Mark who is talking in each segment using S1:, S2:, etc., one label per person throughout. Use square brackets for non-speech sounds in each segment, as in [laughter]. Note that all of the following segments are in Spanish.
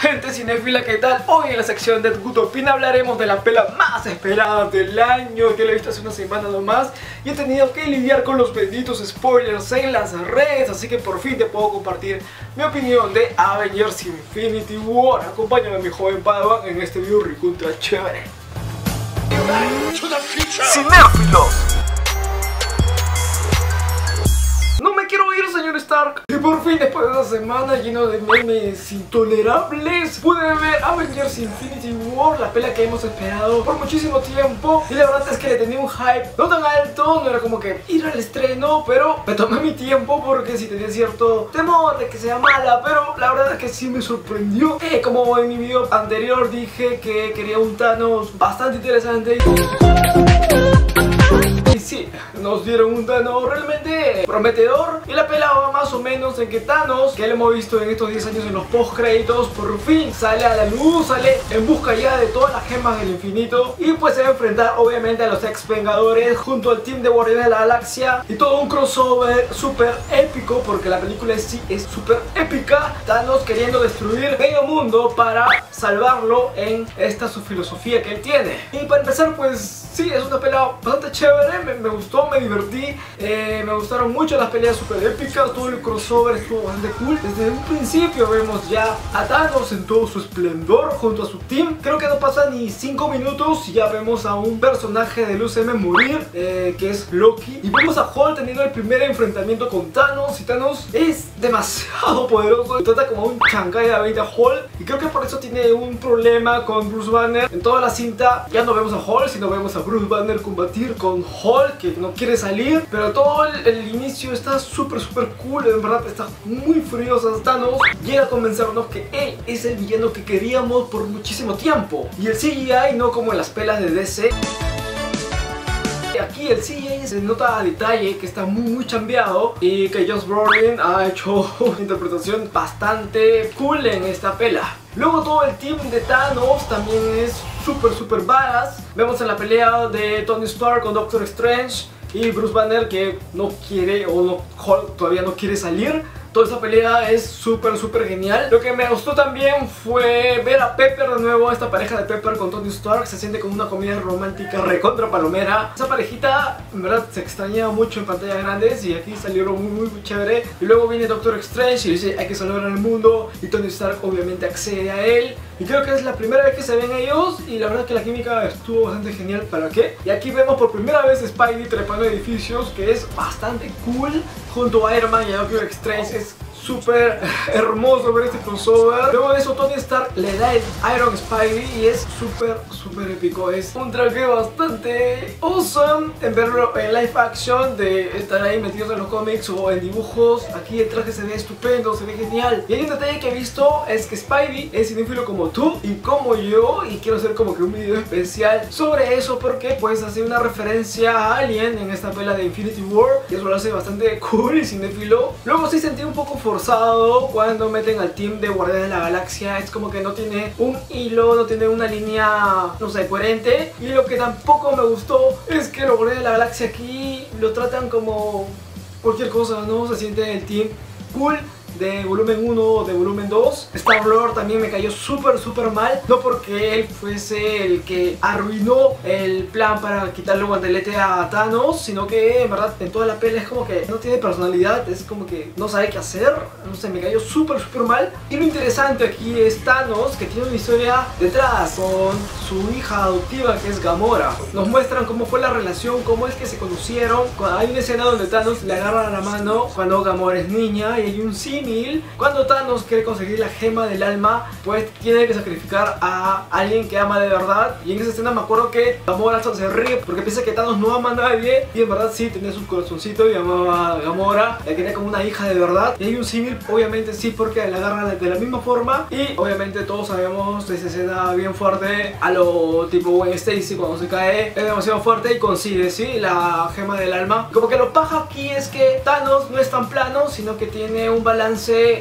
S1: gente cinéfila, ¿qué tal? Hoy en la sección de Gutopina hablaremos de la pela más esperada del año que la he visto hace una semana nomás y he tenido que lidiar con los benditos spoilers en las redes así que por fin te puedo compartir mi opinión de Avengers Infinity War. Acompáñame mi joven Padawan en este video recontra chévere. Cinéfilos Y por fin, después de una semana lleno de memes intolerables, pude ver Avengers Infinity War, la pela que hemos esperado por muchísimo tiempo. Y la verdad es que le tenía un hype no tan alto, no era como que ir al estreno, pero me tomé mi tiempo porque sí tenía cierto temor de que sea mala. Pero la verdad es que sí me sorprendió. Eh, como en mi video anterior dije que quería un Thanos bastante interesante sí, nos dieron un Thanos realmente prometedor. Y la pela va más o menos en que Thanos, que lo hemos visto en estos 10 años en los post créditos, por fin sale a la luz, sale en busca ya de todas las gemas del infinito. Y pues se va a enfrentar obviamente a los ex Vengadores junto al team de Guardianes de la Galaxia. Y todo un crossover súper épico porque la película sí es súper épica, Thanos queriendo destruir medio mundo para salvarlo en esta su filosofía que él tiene. Y para empezar pues sí, es una pelea bastante chévere, me, gustó, me divertí, eh, me gustaron mucho las peleas super épicas, todo el crossover estuvo bastante cool. Desde un principio vemos ya a Thanos en todo su esplendor junto a su team. Creo que no pasa ni 5 minutos y ya vemos a un personaje del UCM morir, eh, que es Loki. Y vemos a Hulk teniendo el primer enfrentamiento con Thanos y Thanos es demasiado [laughs] poderoso. Trata como un chancay a 20 a Hulk y creo que por eso tiene un problema con Bruce Banner. En toda la cinta ya no vemos a Hulk, sino vemos a Bruce Banner combatir con Hulk que no quiere salir Pero todo el, inicio está súper súper cool En verdad está muy furioso Thanos llega a convencernos que él es el villano que queríamos por muchísimo tiempo. Y el CGI no como en las pelas de DC aquí el CGI se nota a detalle que está muy muy chambeado y que Josh Brolin ha hecho [laughs] una interpretación bastante cool en esta pela. Luego todo el team de Thanos también es súper súper balas. Vemos en la pelea de Tony Stark con Doctor Strange y Bruce Banner que no quiere o no, todavía no quiere salir Toda esta pelea es súper, súper genial. Lo que me gustó también fue ver a Pepper de nuevo, esta pareja de Pepper con Tony Stark. Se siente como una comedia romántica recontra palomera. Esa parejita, en verdad, se extrañaba mucho en pantallas grandes y aquí salieron muy, muy, chévere. Y luego viene Doctor Strange y dice, hay que salvar al mundo. Y Tony Stark obviamente accede a él. Y creo que es la primera vez que se ven ellos y la verdad es que la química estuvo bastante genial, ¿para qué? Y aquí vemos por primera vez Spidey trepando edificios, que es bastante cool, junto a Iron Man y a Doctor Strange, es súper hermoso ver este crossover. Luego de eso Tony Stark le da el Iron Spidey y es súper, súper épico. Es un traje bastante awesome en verlo en live action, de estar ahí metidos en los cómics o en dibujos. Aquí el traje se ve estupendo, se ve genial. Y hay un detalle que he visto, es que Spidey es cinéfilo como tú y como yo y quiero hacer como que un video especial sobre eso porque pues hace una referencia a Alien en esta pela de Infinity War y eso lo hace bastante cool y cinéfilo. Luego sí sentí un poco cuando meten al team de Guardianes de la Galaxia. Es como que no tiene un hilo, no tiene una línea, no sé, coherente. Y lo que tampoco me gustó es que los Guardianes de la Galaxia aquí lo tratan como cualquier cosa, ¿no? Se siente el team cool de volumen 1 o de volumen 2. Star-Lord también me cayó súper súper mal, no porque él fuese el que arruinó el plan para quitarle un guantelete a Thanos, sino que en verdad en toda la pelea es como que no tiene personalidad, es como que no sabe qué hacer, no sé, me cayó súper súper mal. Y lo interesante aquí es Thanos, que tiene una historia detrás con su hija adoptiva que es Gamora. Nos muestran cómo fue la relación, cómo es que se conocieron. Hay una escena donde Thanos le agarra la mano cuando Gamora es niña y hay un cuando Thanos quiere conseguir la gema del alma, pues tiene que sacrificar a alguien que ama de verdad. Y en esa escena me acuerdo que Gamora se ríe porque piensa que Thanos no ama a nadie. Y en verdad sí, tenía su corazoncito y amaba a Gamora. La quería como una hija de verdad. Y hay un símil, obviamente sí, porque la agarra de la misma forma. Y obviamente todos sabemos de esa escena bien fuerte a lo tipo Gwen Stacy cuando se cae. Es demasiado fuerte y consigue, sí, la gema del alma. Como que lo paja aquí es que Thanos no es tan plano, sino que tiene un balance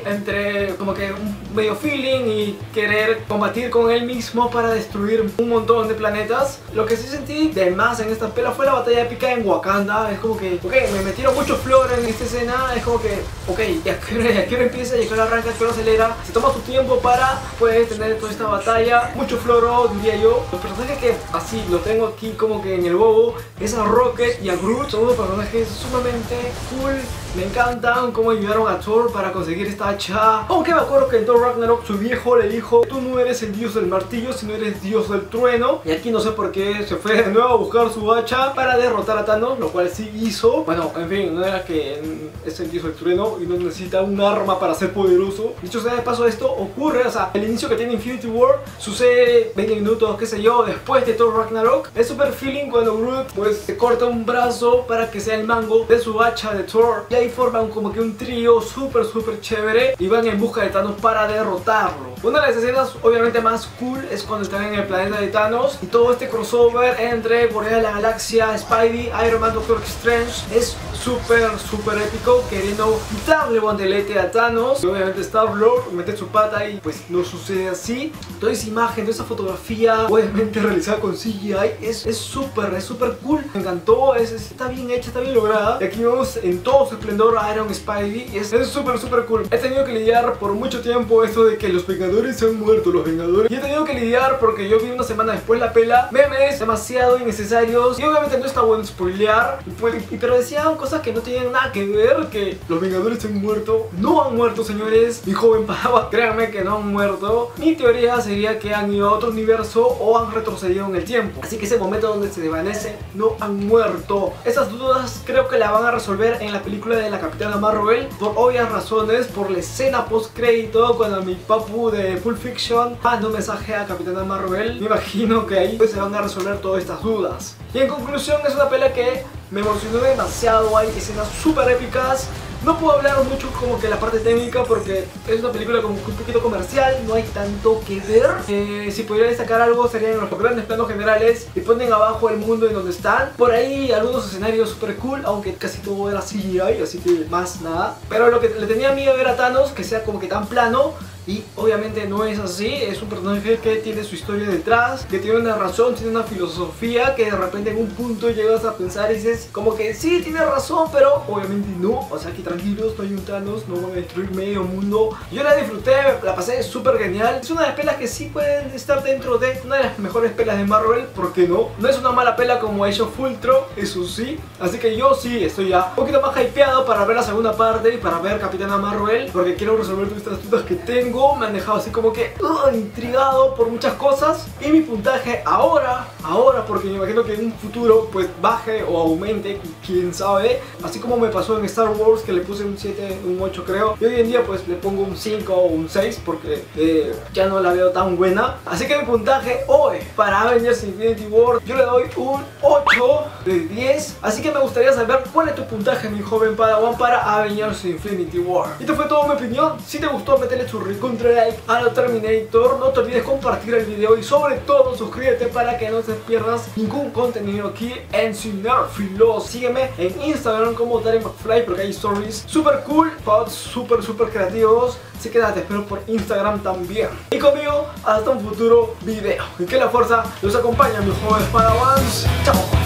S1: entre como que medio feeling y querer combatir con él mismo para destruir un montón de planetas. Lo que sí sentí de más en esta pela fue la batalla épica en Wakanda. Es como que, ok, me metieron mucho flor en esta escena. Es como que, ok, ya que empieza, ya que arranca, que acelera. Se toma su tiempo para, pues, tener toda esta batalla. Mucho floro, diría yo. Los personajes que así lo tengo aquí como que en el bobo es a Rocket y a Groot. Son unos personajes sumamente cool me encantan cómo ayudaron a Thor para conseguir esta hacha. Aunque me acuerdo que en Thor Ragnarok su viejo le dijo Tú no eres el dios del martillo, sino eres dios del trueno. Y aquí no sé por qué se fue de nuevo a buscar su hacha para derrotar a Thanos, lo cual sí hizo. Bueno, en fin, no era que es el dios del trueno y no necesita un arma para ser poderoso. Dicho sea de paso, esto ocurre, o sea, el inicio que tiene Infinity War sucede 20 minutos, qué sé yo, después de Thor Ragnarok. Es super feeling cuando Groot pues se corta un brazo para que sea el mango de su hacha de Thor. Y forman como que un trío súper súper chévere y van en busca de Thanos para derrotarlo. Una de las escenas obviamente más cool es cuando están en el planeta de Thanos y todo este crossover entre Guardián de la Galaxia, Spidey, Iron Man, Doctor Strange es súper súper épico queriendo quitarle guantelete a Thanos y obviamente Star-Lord mete su pata y pues no sucede así. Toda esa imagen, toda esa fotografía obviamente [laughs] realizada con CGI es súper, es súper cool. Me encantó, es, está bien hecha, está bien lograda. Y aquí vemos en todo su esplendor Iron Spidey y es súper súper cool. He tenido que lidiar por mucho tiempo esto de que los Vengadores se han muerto, los Vengadores. Y he tenido que lidiar porque yo vi una semana después la pela memes demasiado innecesarios y obviamente no está bueno spoilear. Pues, pero decían cosas que no tenían nada que ver, que los Vengadores han muerto. No han muerto, señores. Mi joven [laughs] Padawan, créanme que no han muerto. Mi teoría sería que han ido a otro universo o han retrocedido en el tiempo. Así que ese momento donde se desvanece, no han muerto. Esas dudas creo que la van a resolver en la película de la Capitana Marvel por obvias razones, por la escena post crédito cuando mi papu de Pulp Fiction manda un mensaje a Capitana Marvel. Me imagino que ahí pues, se van a resolver todas estas dudas. Y en conclusión es una pelea que me emocionó demasiado, hay escenas súper épicas no puedo hablar mucho como que la parte técnica porque es una película como un poquito comercial, no hay tanto que ver. Eh, si pudiera destacar algo serían los grandes planos generales y ponen abajo el mundo en donde están. Por ahí algunos escenarios super cool, aunque casi todo era CGI, así que más nada. Pero lo que le tenía miedo a ver a Thanos, que sea como que tan plano, y obviamente no es así, es un personaje que tiene su historia detrás, que tiene una razón, tiene una filosofía que de repente en un punto llegas a pensar y dices como que sí, tiene razón, pero obviamente no. O sea, que tranquilos, no hay un Thanos, no van a destruir medio mundo. Yo la disfruté, la pasé súper genial. Es una de las pelas que sí pueden estar dentro de una de las mejores pelas de Marvel, ¿por qué no? No es una mala pela como Age of Ultron, eso sí. Así que yo sí estoy ya un poquito más hypeado para ver la segunda parte y para ver Capitana Marvel, porque quiero resolver todas estas dudas que tengo me han dejado así como que uh, intrigado por muchas cosas. Y mi puntaje ahora, ahora porque me imagino que en un futuro pues baje o aumente, quién sabe, así como me pasó en Star Wars que le puse un 7, un 8 creo, y hoy en día pues le pongo un 5 o un 6 porque eh, ya no la veo tan buena, así que mi puntaje hoy para Avengers Infinity War yo le doy un 8 de 10, así que me gustaría saber cuál es tu puntaje mi joven Padawan para Avengers Infinity War. Y esto fue toda mi opinión, si te gustó métele su rico contra like a lo Terminator. No te olvides compartir el video y sobre todo suscríbete para que no te pierdas ningún contenido aquí en Cinerfilo. Sígueme en Instagram como Darren McFly porque hay stories super cool, thoughts super super creativos. Así que nada, te espero por Instagram también. Y conmigo hasta un futuro video. Y que la fuerza los acompañe, mis jóvenes Padawans. Chao.